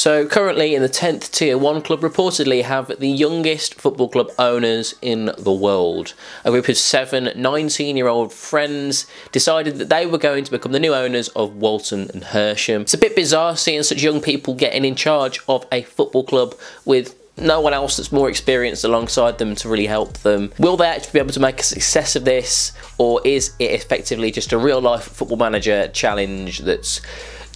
So currently in the 10th tier, one club reportedly have the youngest football club owners in the world. A group of seven 19-year-old friends decided that they were going to become the new owners of Walton and Hersham. It's a bit bizarre seeing such young people getting in charge of a football club with no one else that's more experienced alongside them to really help them. Will they actually be able to make a success of this, or is it effectively just a real life football manager challenge that's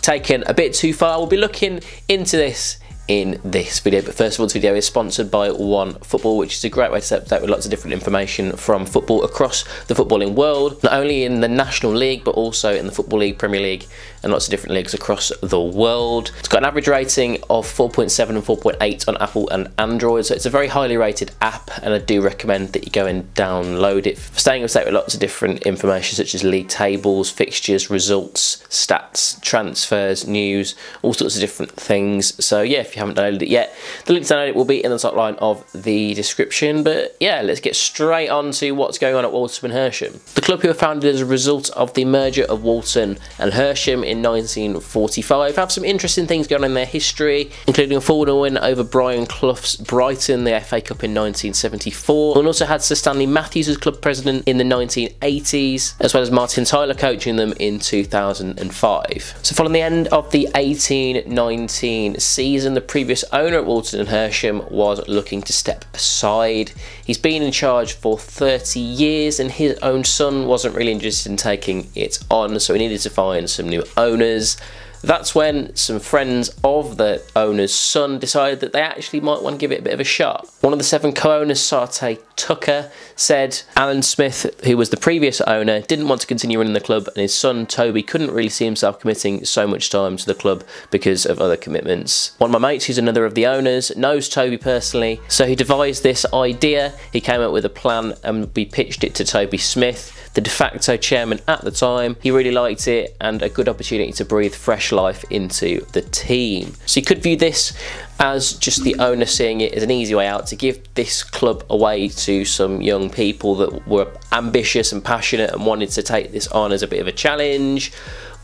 taken a bit too far. We'll be looking into this in this video. But first of all, this video is sponsored by One Football, which is a great way to stay up with lots of different information from football across the footballing world, not only in the National League, but also in the Football League, Premier League, and lots of different leagues across the world. It's got an average rating of 4.7 and 4.8 on Apple and Android, so it's a very highly rated app, and I do recommend that you go and download it. Staying up to date with lots of different information, such as league tables, fixtures, results, stats, transfers, news, all sorts of different things. So yeah, if you haven't downloaded it yet. The link to download it will be in the top line of the description. But yeah, let's get straight on to what's going on at Walton and Hersham. The club who were founded as a result of the merger of Walton and Hersham in 1945 have some interesting things going on in their history, including a 4 win over Brian Clough's Brighton, the FA Cup in 1974, and also had Sir Stanley Matthews as club president in the 1980s, as well as Martin Tyler coaching them in 2005. So following the end of the 18-19 season, the previous owner at Walton and Hersham was looking to step aside. He's been in charge for 30 years and his own son wasn't really interested in taking it on, so he needed to find some new owners. That's when some friends of the owner's son decided that they actually might want to give it a bit of a shot. One of the seven co-owners, Sarte Tucker, said Alan Smith, who was the previous owner, didn't want to continue running the club and his son Toby couldn't really see himself committing so much time to the club because of other commitments. One of my mates, who's another of the owners, knows Toby personally, so he devised this idea. He came up with a plan and we pitched it to Toby Smith the de facto chairman at the time. He really liked it and a good opportunity to breathe fresh life into the team. So you could view this as just the owner seeing it as an easy way out to give this club away to some young people that were ambitious and passionate and wanted to take this on as a bit of a challenge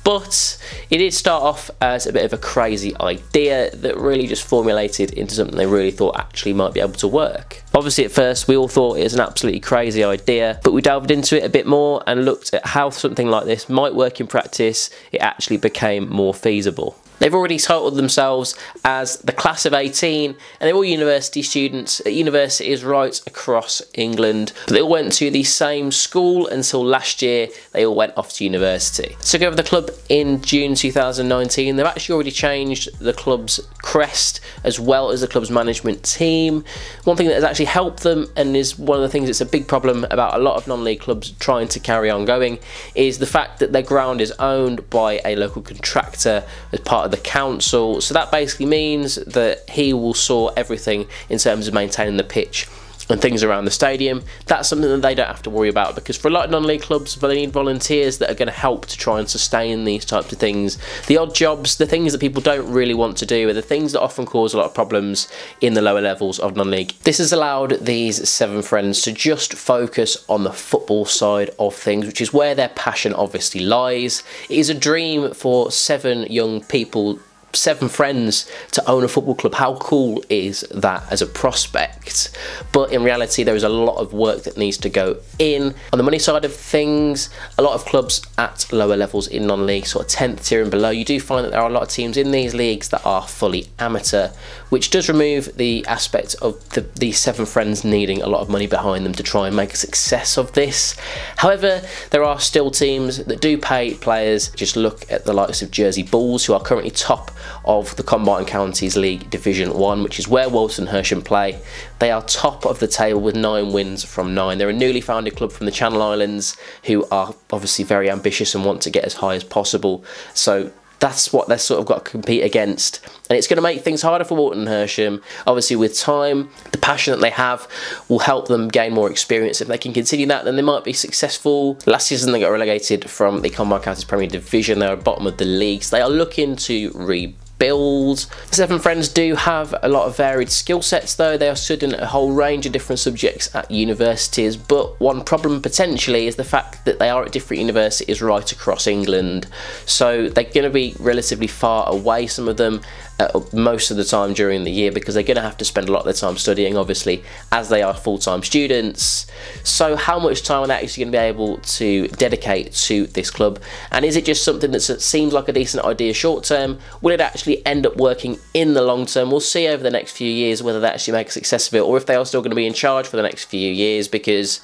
but it did start off as a bit of a crazy idea that really just formulated into something they really thought actually might be able to work. Obviously at first we all thought it was an absolutely crazy idea, but we delved into it a bit more and looked at how something like this might work in practice, it actually became more feasible. They've already titled themselves as the class of 18 and they're all university students at universities right across England. But they all went to the same school until last year they all went off to university. Took over the club in June 2019. They've actually already changed the club's crest as well as the club's management team. One thing that has actually helped them and is one of the things that's a big problem about a lot of non-league clubs trying to carry on going is the fact that their ground is owned by a local contractor as part of the council. So that basically means that he will sort everything in terms of maintaining the pitch and things around the stadium. That's something that they don't have to worry about because for a lot of non-league clubs, they need volunteers that are going to help to try and sustain these types of things. The odd jobs, the things that people don't really want to do, are the things that often cause a lot of problems in the lower levels of non-league. This has allowed these seven friends to just focus on the football side of things, which is where their passion obviously lies. It is a dream for seven young people seven friends to own a football club. How cool is that as a prospect? But in reality, there is a lot of work that needs to go in. On the money side of things, a lot of clubs at lower levels in non-league, sort of 10th tier and below, you do find that there are a lot of teams in these leagues that are fully amateur, which does remove the aspect of the, these seven friends needing a lot of money behind them to try and make a success of this. However, there are still teams that do pay players. Just look at the likes of Jersey Bulls, who are currently top of the Combined Counties League Division 1, which is where Walton Hersham play. They are top of the table with nine wins from nine. They're a newly founded club from the Channel Islands who are obviously very ambitious and want to get as high as possible. So that's what they've sort of got to compete against. And it's going to make things harder for Walton and Hersham. Obviously, with time, the passion that they have will help them gain more experience. If they can continue that, then they might be successful. Last season, they got relegated from the Combined Counties Premier Division. They are at the bottom of the leagues. They are looking to rebuild build. Seven Friends do have a lot of varied skill sets though, they are studying a whole range of different subjects at universities, but one problem potentially is the fact that they are at different universities right across England. So they're going to be relatively far away, some of them, uh, most of the time during the year because they're going to have to spend a lot of their time studying, obviously, as they are full time students. So, how much time are they actually going to be able to dedicate to this club? And is it just something that seems like a decent idea short term? Will it actually end up working in the long term? We'll see over the next few years whether they actually make a success of it or if they are still going to be in charge for the next few years because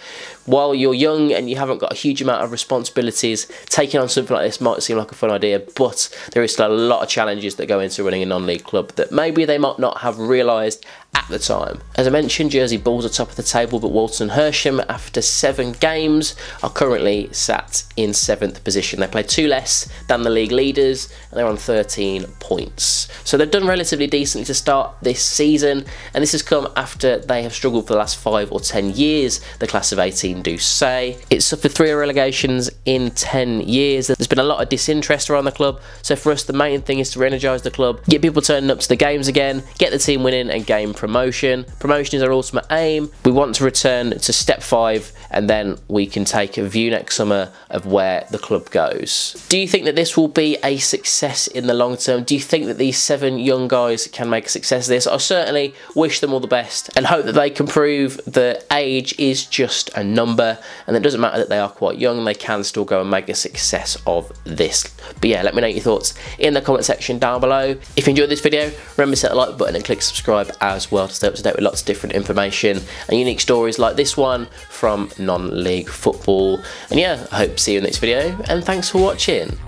while you're young and you haven't got a huge amount of responsibilities, taking on something like this might seem like a fun idea, but there is still a lot of challenges that go into running a non league club that maybe they might not have realised at the time. As I mentioned, Jersey Bulls are top of the table, but Walton Hersham, after seven games, are currently sat in seventh position. They play two less than the league leaders, and they're on 13 points. So they've done relatively decently to start this season, and this has come after they have struggled for the last five or 10 years, the class of 18 do say. It's suffered three relegations in 10 years. There's been a lot of disinterest around the club, so for us, the main thing is to re energise the club, get people turning up to the games again, get the team winning, and gain promotion. Promotion Promotion is our ultimate aim. We want to return to step five and then we can take a view next summer of where the club goes. Do you think that this will be a success in the long term? Do you think that these seven young guys can make a success of this? I certainly wish them all the best and hope that they can prove that age is just a number and it doesn't matter that they are quite young, they can still go and make a success of this. But yeah, let me know your thoughts in the comment section down below. If you enjoyed this video, remember to hit the like button and click subscribe as well to stay up to date with lots of different information and unique stories like this one from non-league football. And yeah, I hope to see you in the next video and thanks for watching.